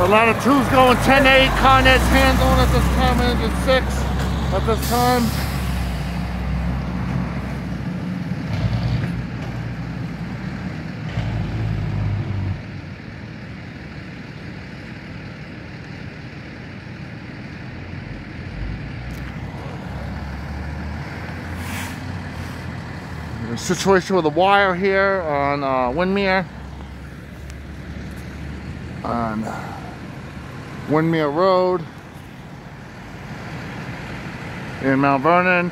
A lot of twos going 10-8, Con Ed's hands on at this time, engine six at this time. Situation with the wire here on uh, Windmere. On Windmere Road in Mount Vernon.